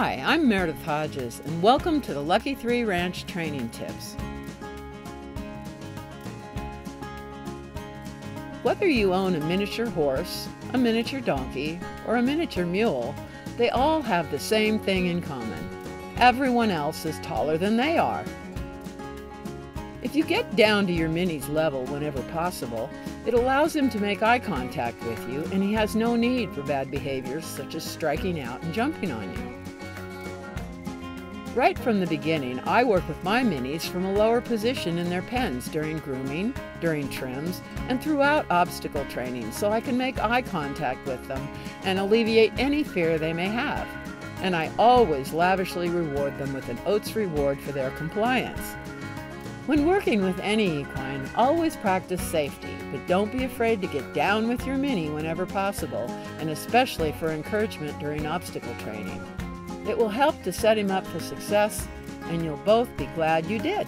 Hi, I'm Meredith Hodges, and welcome to the Lucky 3 Ranch Training Tips. Whether you own a miniature horse, a miniature donkey, or a miniature mule, they all have the same thing in common. Everyone else is taller than they are. If you get down to your mini's level whenever possible, it allows him to make eye contact with you and he has no need for bad behaviors such as striking out and jumping on you. Right from the beginning, I work with my minis from a lower position in their pens during grooming, during trims, and throughout obstacle training so I can make eye contact with them and alleviate any fear they may have. And I always lavishly reward them with an Oats reward for their compliance. When working with any equine, always practice safety, but don't be afraid to get down with your mini whenever possible, and especially for encouragement during obstacle training. It will help to set him up for success, and you'll both be glad you did.